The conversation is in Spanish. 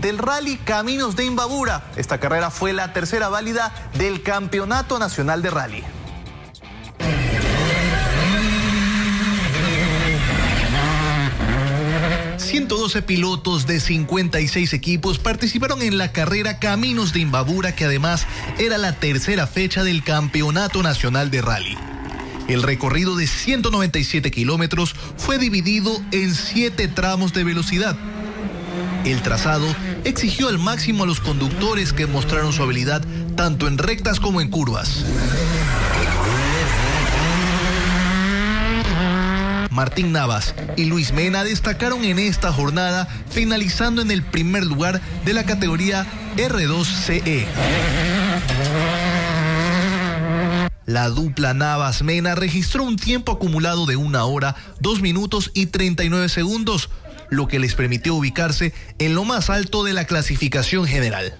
del Rally Caminos de Imbabura. Esta carrera fue la tercera válida del Campeonato Nacional de Rally. 112 pilotos de 56 equipos participaron en la carrera Caminos de Imbabura, que además era la tercera fecha del Campeonato Nacional de Rally. El recorrido de 197 kilómetros fue dividido en siete tramos de velocidad. El trazado exigió al máximo a los conductores que mostraron su habilidad tanto en rectas como en curvas. Martín Navas y Luis Mena destacaron en esta jornada, finalizando en el primer lugar de la categoría R2CE. La dupla Navas-Mena registró un tiempo acumulado de una hora, dos minutos y 39 segundos, lo que les permitió ubicarse en lo más alto de la clasificación general.